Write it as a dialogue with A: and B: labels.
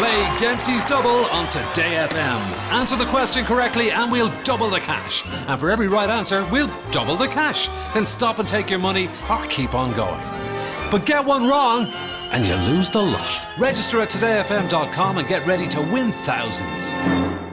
A: Play Dempsey's Double on Today FM. Answer the question correctly and we'll double the cash. And for every right answer, we'll double the cash. Then stop and take your money or keep on going. But get one wrong and you lose the lot. Register at todayfm.com and get ready to win thousands.